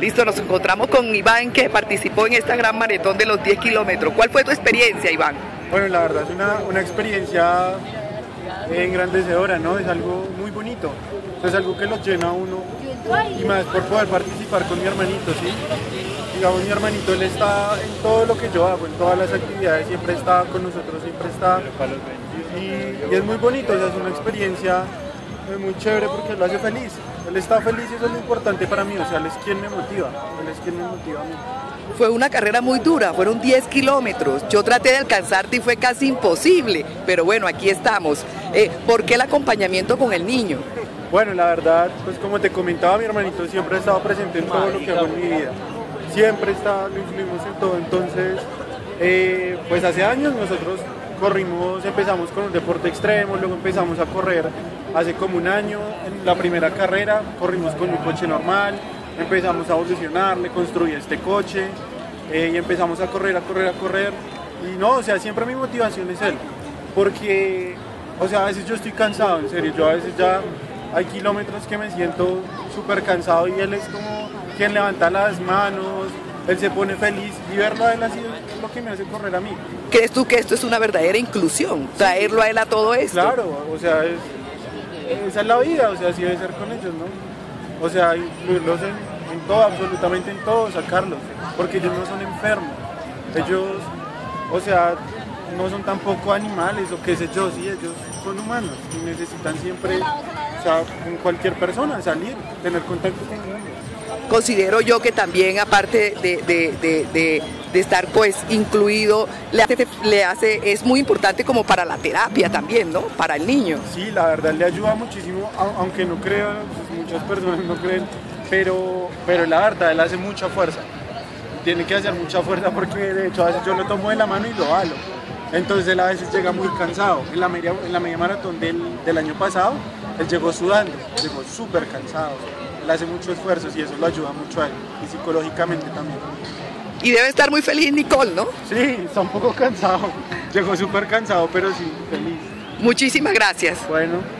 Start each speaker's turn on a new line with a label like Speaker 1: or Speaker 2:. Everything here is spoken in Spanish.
Speaker 1: Listo, nos encontramos con Iván que participó en esta gran maratón de los 10 kilómetros. ¿Cuál fue tu experiencia, Iván?
Speaker 2: Bueno, la verdad es una, una experiencia engrandecedora, ¿no? Es algo muy bonito, es algo que lo llena a uno y más por poder participar con mi hermanito, ¿sí? Digamos, mi hermanito, él está en todo lo que yo hago, en todas las actividades, siempre está con nosotros, siempre está y, y es muy bonito, o sea, es una experiencia muy chévere porque lo hace feliz. Él está feliz y eso es lo importante para mí, o sea, él es quien me motiva, él es quien me motiva a mí.
Speaker 1: Fue una carrera muy dura, fueron 10 kilómetros. Yo traté de alcanzarte y fue casi imposible, pero bueno, aquí estamos. Eh, ¿Por qué el acompañamiento con el niño?
Speaker 2: Bueno, la verdad, pues como te comentaba, mi hermanito siempre ha estado presente en todo lo que hago en mi vida. Siempre está, lo incluimos en todo. Entonces, eh, pues hace años nosotros corrimos, empezamos con un deporte extremo, luego empezamos a correr hace como un año, en la primera carrera corrimos con un coche normal, empezamos a evolucionar, le construí este coche eh, y empezamos a correr, a correr, a correr. Y no, o sea, siempre mi motivación es él, porque, o sea, a veces yo estoy cansado, en serio, yo a veces ya hay kilómetros que me siento súper cansado y él es como quien levanta las manos, él se pone feliz y verlo a él así es lo que me hace correr a mí.
Speaker 1: ¿Crees tú que esto es una verdadera inclusión? Traerlo a él a todo esto.
Speaker 2: Claro, o sea, es, esa es la vida, o sea, así debe ser con ellos, ¿no? O sea, incluirlos en, todo, absolutamente en todo, sacarlos, porque ellos no son enfermos, ellos, o sea, no son tampoco animales o qué sé yo, sí, ellos son humanos y necesitan siempre, o sea, con cualquier persona, salir, tener contacto con ellos
Speaker 1: considero yo que también aparte de, de estar pues incluido, le hace, le hace, es muy importante como para la terapia también, ¿no? Para el niño.
Speaker 2: Sí, la verdad le ayuda muchísimo, aunque no crean, pues muchas personas no creen, pero, pero la verdad él hace mucha fuerza. Tiene que hacer mucha fuerza porque de hecho a veces yo lo tomo de la mano y lo halo. Entonces él a veces llega muy cansado. En la media, en la media maratón del, del año pasado, él llegó sudando, llegó súper cansado él hace mucho esfuerzo y eso lo ayuda mucho a él y psicológicamente también.
Speaker 1: Y debe estar muy feliz Nicole, ¿no?
Speaker 2: Sí, está un poco cansado. Llegó súper cansado, pero sí, feliz.
Speaker 1: Muchísimas gracias.
Speaker 2: Bueno.